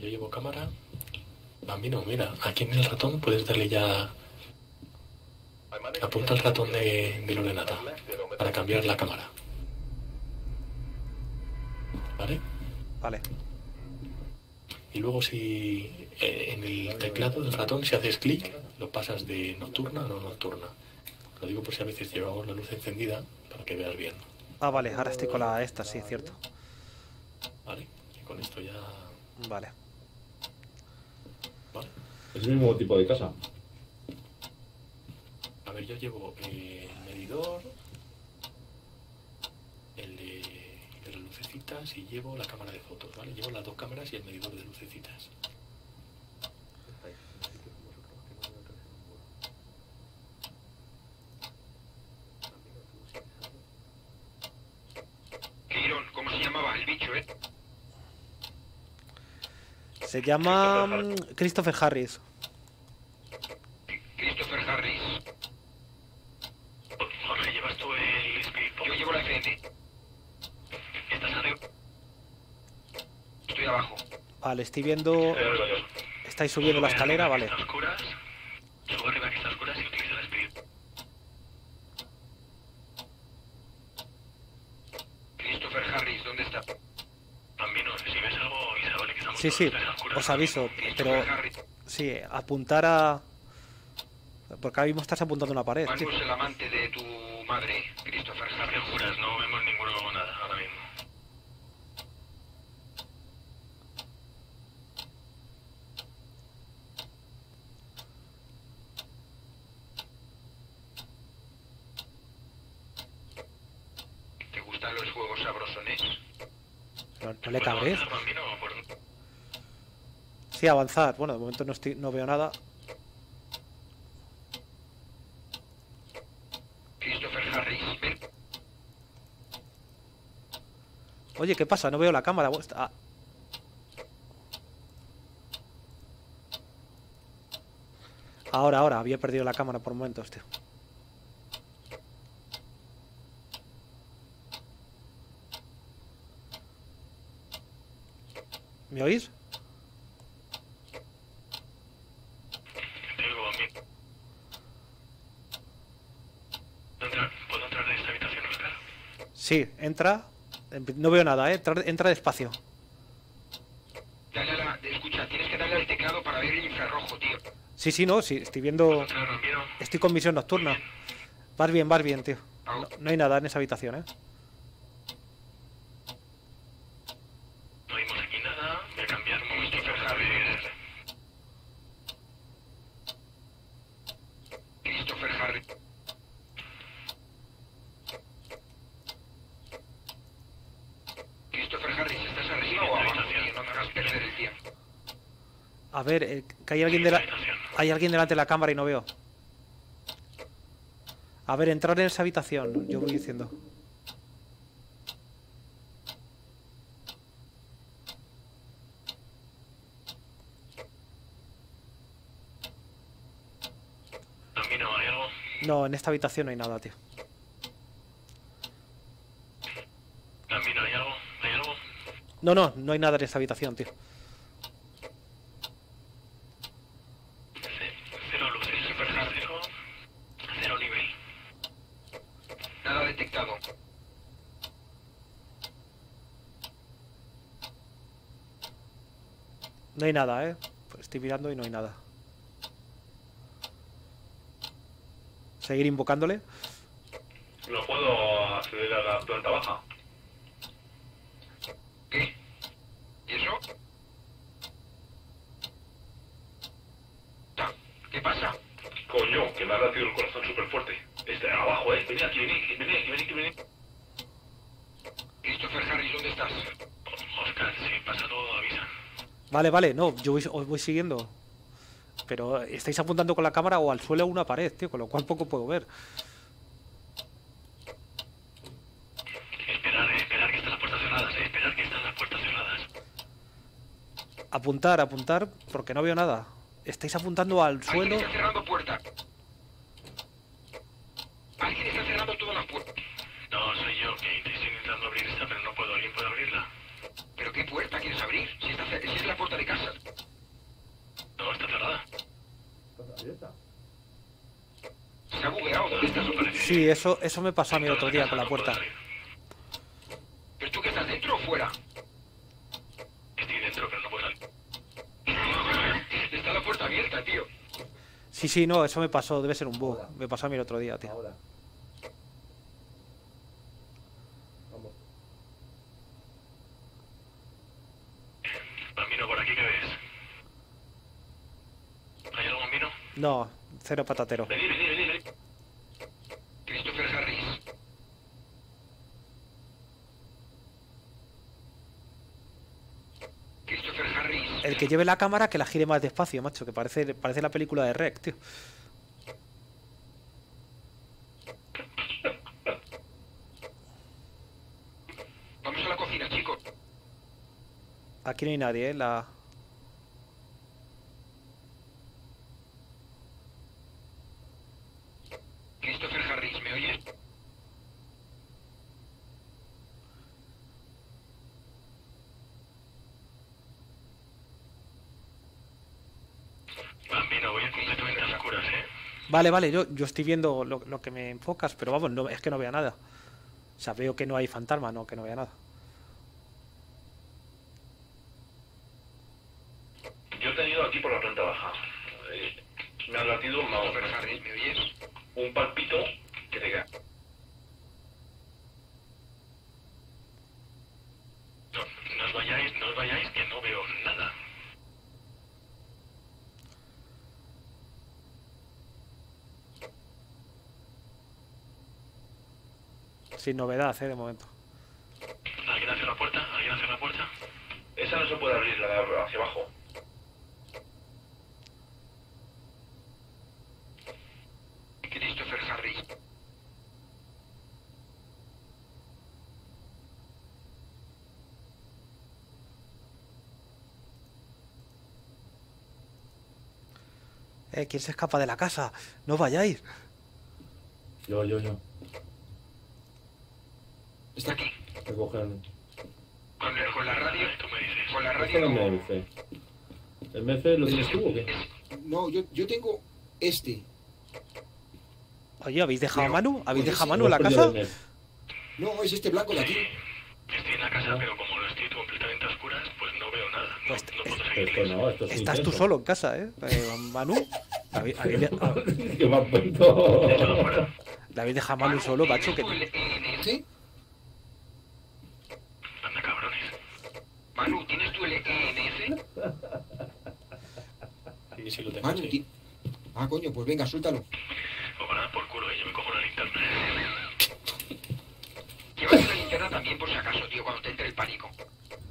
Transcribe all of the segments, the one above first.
Yo llevo cámara. Bambino, mira, aquí en el ratón puedes darle ya. Apunta el ratón de, de Lorenata para cambiar la cámara. ¿Vale? Vale. Y luego si eh, en el teclado del ratón, si haces clic, lo pasas de nocturna a no nocturna. Lo digo por si a veces llevamos la luz encendida para que veas bien. Ah, vale, ahora estoy con la esta, sí, es cierto. ¿Vale? Y con esto ya... Vale. Es el mismo tipo de casa. A ver, yo llevo eh, el medidor, el de, de las lucecitas y llevo la cámara de fotos, ¿vale? Llevo las dos cámaras y el medidor de lucecitas. Quirón, ¿cómo se llamaba el bicho, eh? Se llama mm, Christopher Harris. Christopher Harris. Jorge, ¿llevas tú el Spirit Yo llevo la frente. ¿Estás arriba? Estoy abajo. Vale, estoy viendo... ¿Estáis subiendo la escalera? Vale. Christopher Harris, ¿dónde está? Si Sí, sí, os aviso, pero... Sí, apuntar a... Porque ahora mismo estás apuntando a una pared. Manu es el amante de tu madre, Christopher ¿Qué Harris. juras? No vemos ninguno nada ahora mismo. ¿Te gustan los juegos sabrosones? No, no le cabres. ¿Puedo avanzar, Bambino, o por- Sí, avanzar. Bueno, de momento no, estoy, no veo nada. Christopher Harris, ven. Oye, ¿qué pasa? No veo la cámara. Ah. Ahora, ahora. Había perdido la cámara por momentos, tío. ¿Me oís? ¿Puedo entrar, ¿Puedo entrar en esta habitación, Oscar? Sí, entra. No veo nada, ¿eh? Entra, despacio. Dale a la... Escucha, tienes que darle al teclado para ver el infrarrojo, tío. Sí, sí, no, sí, estoy viendo... Entrar. Estoy con visión nocturna. Vas bien, vas bien, tío. No, no hay nada en esa habitación, ¿eh? No vimos aquí nada. Voy a cambiar un momento. Christopher Harris. Christopher Harris. Christopher Harris, ¿estás arriba o abajo, tío? No me hagas perder el tiempo. A ver, eh, que hay alguien, de la- hay alguien delante de la cámara y no veo. A ver, entrar en esa habitación, yo voy diciendo. Bambino, ¿hay algo? No, en esta habitación no hay nada, tío. ¿hay algo? ¿Hay algo? No, no, no hay nada en esta habitación, tío. Cero luces. Christopher Harris. Cero, cero nivel. Nada detectado. No hay nada, ¿eh? Pues estoy mirando y no hay nada. Seguir invocándole. No puedo acceder a la planta baja. ¿Qué? ¿Y eso? ¿Qué pasa? Coño, que me ha latido el corazón súper fuerte. Este, abajo, eh. Vení aquí, vení, vení aquí, vení aquí, vení. Christopher Harris, ¿dónde estás? Oscar, si pasa todo, avisa. Vale, vale, no, yo voy- os voy siguiendo. Pero estáis apuntando con la cámara o al suelo o una pared, tío, con lo cual poco puedo ver. Esperar, esperar que están las puertas cerradas, eh, esperar que están las puertas cerradas. Apuntar, apuntar, porque no veo nada. Estáis apuntando al suelo. está cerrando puertas. Alguien está cerrando todas las puertas. No, soy yo, que estoy intentando abrir esta, pero no puedo. ¿Alguien puede abrirla? ¿Pero qué puerta quieres abrir? Si, está cer- si es la puerta de casa. Sí, eso, eso me pasó a mí el otro día con la puerta. ¿Pero tú que estás dentro o fuera? Estoy dentro, pero no puedo salir. Está la puerta abierta, tío. Sí, sí, no, eso me pasó, debe ser un bug. Me pasó a mí el otro día, tío. Ahora. Vamos. Bambino, por aquí, ¿qué ves? ¿Hay algún bambino? No, cero patatero vení, vení, vení. Christopher Harris. Christopher Harris. El que lleve la cámara que la gire más despacio, macho, que parece, parece la película de Rec, tío. Vamos a la cocina, chicos. Aquí no hay nadie, ¿eh? La... Christopher Harris, ¿me oyes? Bambino, voy a completamente a oscuras, ¿eh? Vale, vale, yo, yo estoy viendo lo, lo que me enfocas, pero vamos, no, es que no vea nada. O sea, veo que no hay fantasma, no, que no vea nada. Yo he tenido aquí por la planta baja. Eh, me han latido vamos, Christopher Harris, ¿me oyes? un palpito que te queda. No, no os vayáis, no os vayáis, que no veo nada. Sin novedad, ¿eh? De momento. ¿Alguien hace la puerta? ¿Alguien hace la puerta? Esa no se puede abrir, la de hacia abajo. Christopher Harris. Eh, ¿quién se escapa de la casa? No vayáis. Yo, yo, yo. Está aquí. A coger. Con, el- con la radio. Tú me dices. Con la radio. el no-. ¿El MC lo tienes tú o qué? No, yo, yo tengo este. Oye, ¿habéis dejado a Manu? ¿Habéis oye, dejado a Manu en la casa? No, es este blanco de aquí. Estoy en la casa, pero como lo estoy completamente a oscuras, pues no veo nada. No, Pues, no puedo Esto no, esto es Estás tú solo en casa, ¿eh? Eh, Manu. ¿Habéis, habéis de- que me han puesto. Échalo fuera. le habéis dejado a Manu solo, macho. Que... ¿tienes tú el ENS? ¿Sí? Anda, cabrones. Manu, ¿tienes tú el ENS? Sí, sí lo tengo, Manu, sí. ti- Ah, coño, pues venga, suéltalo. O van a dar por culo y yo me cojo la linterna. Llévate una linterna también por si acaso, tío, cuando te entre el pánico.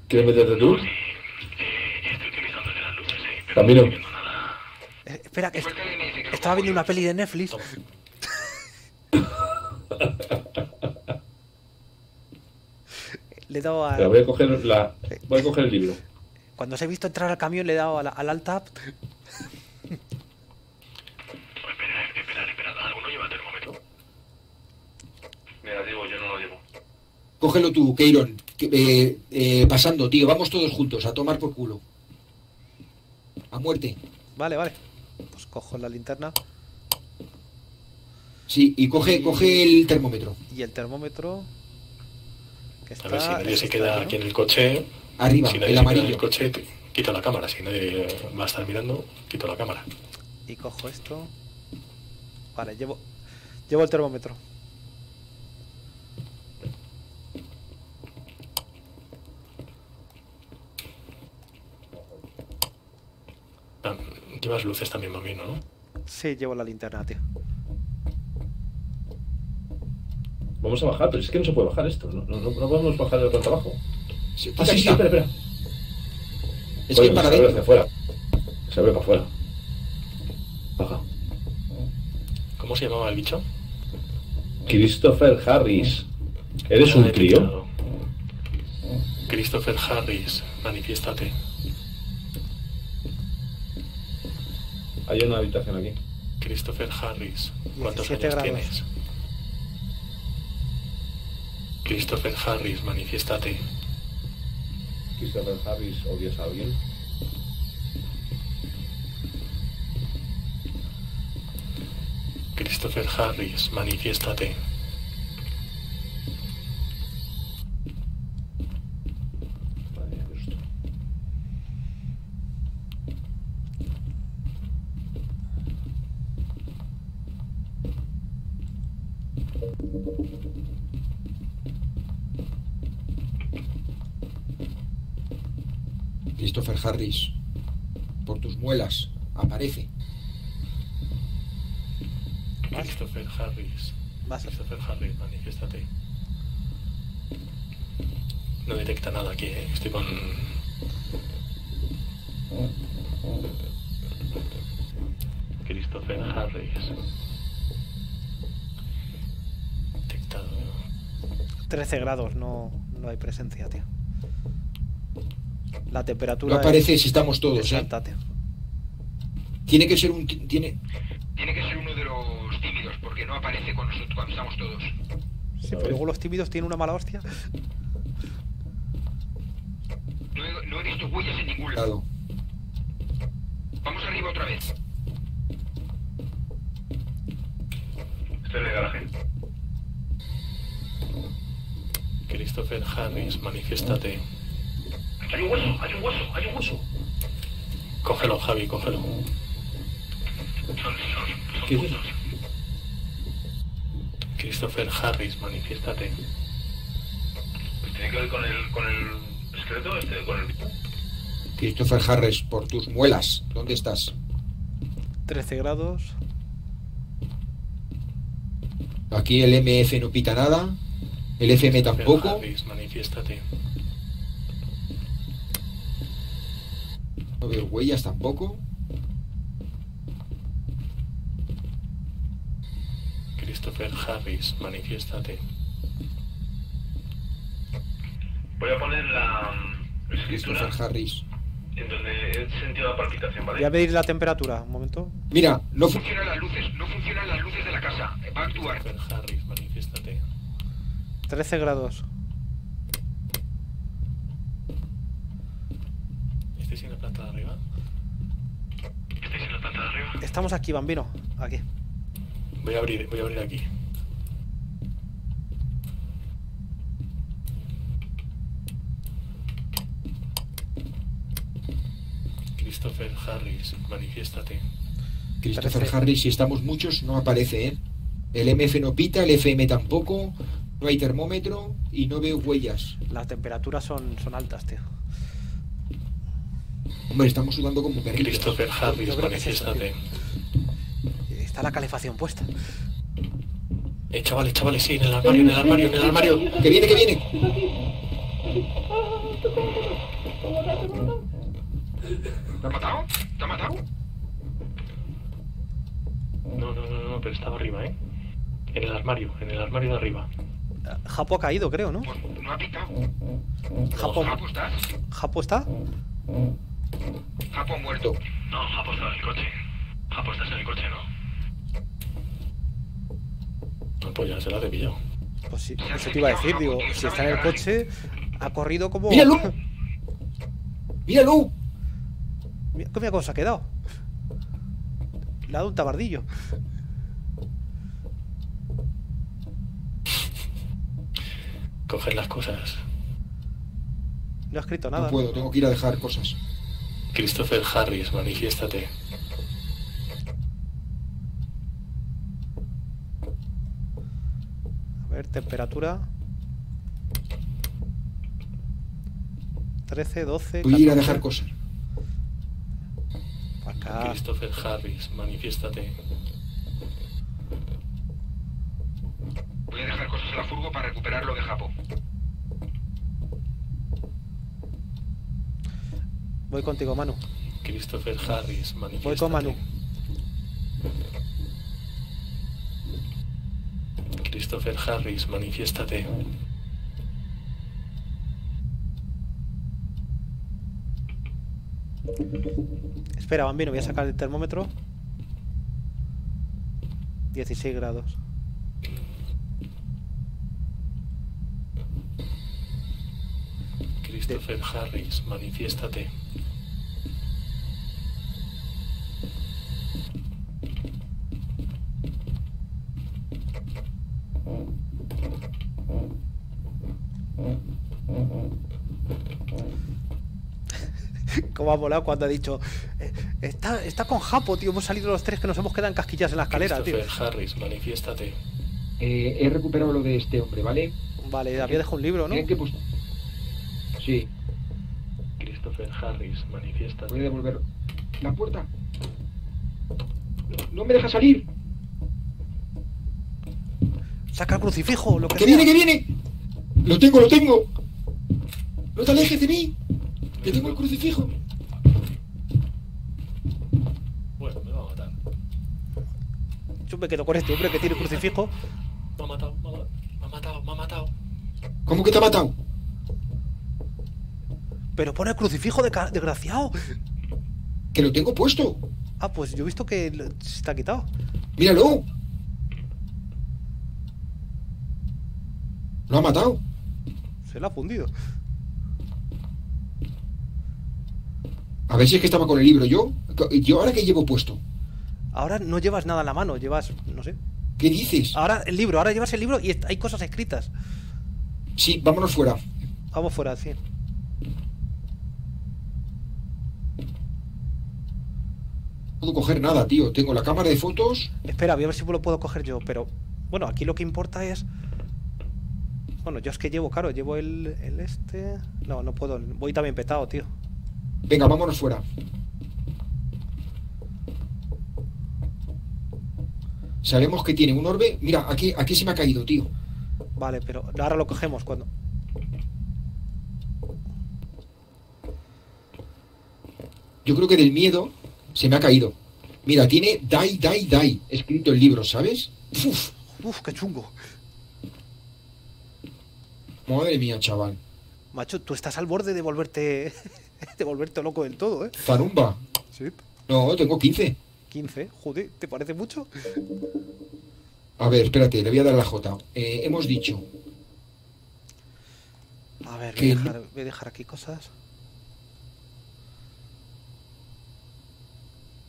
¿Quieres meterte tú? Sí, eh, estoy utilizando de las luces, eh, pero Camino. no estoy viendo nada. Eh, espera, que est- que estaba viendo una peli de Netflix. Le he dado a... Pero voy a coger la. Voy a coger el libro. Cuando os he visto entrar al camión, le he dado a la- al alt tab. Oh, espera, espera, espera. ¿Alguno lleva termómetro? Yo no lo llevo. Cógelo tú, Keiron. Eh, eh, pasando, tío. Vamos todos juntos a tomar por culo. A muerte. Vale, vale. Pues cojo la linterna Sí, y coge, coge el termómetro. y el termómetro. Que A ver si nadie se está, queda ¿no? aquí en el coche. Arriba, si nadie el se queda en el amarillo. coche, quito la cámara. Si nadie va a estar mirando, quito la cámara. Y cojo esto. Vale, llevo, llevo el termómetro. Ah, Llevas luces también, Bambino, ¿no? Sí, llevo la linterna, tío. Vamos a bajar, pero es que no se puede bajar esto. No, no, no podemos bajar de la planta abajo. Sí, Ah, sí, sí, espera, espera. Es que para se abre hacia afuera. Se abre para afuera. Baja. ¿Cómo se llamaba el bicho? Christopher Harris. ¿Eres un crío? Christopher Harris, manifiéstate. Hay una habitación aquí. Christopher Harris, ¿cuántos 17 años grados. tienes? Christopher Harris, manifiéstate. Christopher Harris, ¿odias a alguien? Christopher Harris, manifiéstate. Christopher Harris, por tus muelas, aparece. Christopher Harris. Vas. Christopher Harris, manifiéstate. No detecta nada aquí, ¿eh? Estoy con... Christopher Harris. 13 grados, no, no hay presencia, tío. La temperatura No aparece es- si estamos todos, es ¿eh? tío. Tiene que ser un... Tiene... Tiene que ser uno de los tímidos, porque no aparece con nosotros cuando estamos todos. Sí, pero luego los tímidos tienen una mala hostia. No he, no he visto huellas en ningún lado. Vamos arriba otra vez. Estoy en el garaje. Christopher Harris, manifiéstate. Hay un hueso, hay un hueso, hay un hueso. Cógelo, Javi, cógelo. Son, son, son ¿Qué huesos. Christopher Harris, manifiéstate. Pues tiene que ver con el, con el esqueleto este, con el... Christopher Harris, por tus muelas. ¿Dónde estás? 13 grados. Aquí el MF no pita nada. El FM tampoco. No veo huellas tampoco. Christopher Harris, manifiéstate. Voy a poner la mm, escritura Christopher Harris. en donde he sentido la palpitación, ¿vale? Voy a medir la temperatura, un momento. Mira, no No fu- funcionan las luces, no funcionan las luces de la casa. Va a actuar. Christopher Harris, manifiéstate. 13 grados. ¿Estáis en la planta de arriba? ¿Estáis en la planta de arriba? Estamos aquí, bambino. Aquí. Voy a abrir, voy a abrir aquí. Christopher Harris, manifiéstate. Christopher Parece- Harris, si estamos muchos, no aparece, ¿eh? El MF no pita, el FM tampoco. No hay termómetro y no veo huellas. Las temperaturas son, son altas, tío. Hombre, estamos sudando como perrillos. Christopher Harris, que es eso, manifiéstate. Está la calefacción puesta. Eh, chavales, chavales, sí, en el armario, en el armario, en el armario. ¡Que viene, que viene! ¿Te ha matado? ¿Te ha matado? No, no, no, no, pero estaba arriba, ¿eh? En el armario, en el armario de arriba. Japo ha caído, creo, ¿no? Pues no ha pitado. Japo, ¿Japo estás? Japo está. Japo muerto. No, Japo está en el coche. Japo, estás en el coche, ¿no? No, pues ya se la he pillado. Pues sí, eso te iba a decir, digo, si está en el coche, ha corrido como. ¡Míralo! ¡Míralo! Mira mira cómo se ha quedado. Le ha dado un tabardillo. Coger las cosas. No ha escrito No nada. puedo, tengo que ir a dejar cosas. Christopher Harris, manifiéstate. A ver, temperatura. 13, 12. Voy a ir a 14. dejar cosas. Acá. Christopher Harris, manifiéstate. Voy a dejar cosas en la furgo para recuperar lo de Japo. Voy contigo, Manu. Christopher Harris, manifiéstate. Voy con Manu. Christopher Harris, manifiéstate. Espera, bambino, voy a sacar el termómetro. 16 grados. Este, Christopher Harris, manifiéstate. Cómo ha volado cuando ha dicho eh, está, está con Japo, tío. Hemos salido los tres que nos hemos quedado en casquillas en la escalera, tío. Harris, manifiéstate. Eh, he recuperado lo de este hombre, ¿vale? Vale, había dejado un libro, ¿no? Que, pues, Sí, Christopher Harris, manifiéstate. voy a devolver la puerta. No me deja salir. Saca el crucifijo, lo que ¡Que sea. viene, que viene! ¡Lo tengo, lo tengo! ¡No te alejes de mí! ¡Que tengo el crucifijo! Bueno, me va a matar. Yo me quedo con este hombre que tiene crucifijo. Me ha matado, me ha, me ha matado, me ha matado. ¿Cómo que te ha matado? Pero pone el crucifijo de desgraciado. ¡Que lo tengo puesto! Ah, pues yo he visto que se está quitado. ¡Míralo! Lo ha matado. Se lo ha fundido. A ver si es que estaba con el libro yo. ¿Yo ahora qué llevo puesto? Ahora no llevas nada en la mano, llevas, no sé. ¿Qué dices? Ahora el libro, ahora llevas el libro y hay cosas escritas. Sí, vámonos fuera. Vamos fuera, sí. Puedo coger nada, tío. Tengo la cámara de fotos. Espera, voy a ver si lo puedo coger yo, pero bueno, aquí lo que importa es. Bueno, yo es que llevo, claro, llevo el, el este. No, no puedo. Voy también petado, tío. Venga, vámonos fuera. Sabemos que tiene un orbe. Mira, aquí, aquí se me ha caído, tío. Vale, pero ahora lo cogemos cuando. Yo creo que del miedo se me ha caído. Mira, tiene Die, Die, Die escrito el libro, ¿sabes? Uf, Uf, qué chungo. madre mía, chaval. Macho, tú estás al borde de volverte. de volverte loco del todo, ¿eh? Zarumba. Sí. No, tengo 15. 15, joder, ¿te parece mucho? A ver, espérate, le voy a dar la J. Eh, hemos dicho. A ver, voy a, Que no- dejar, voy a dejar aquí cosas. Ah,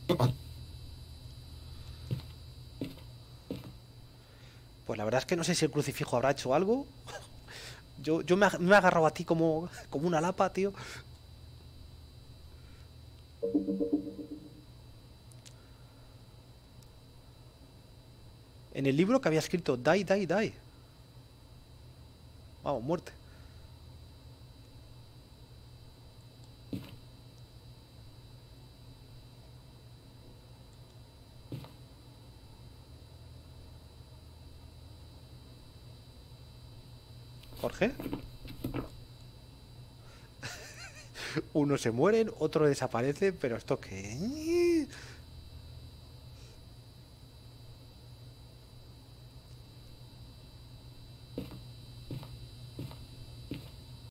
Pues la verdad es que no sé si el crucifijo habrá hecho algo. Yo, yo me, me he agarrado a ti como, como una lapa, tío. En el libro que había escrito Die, Die, Die. Vamos, muerte. Jorge. Uno se mueren, otro desaparece, pero esto qué.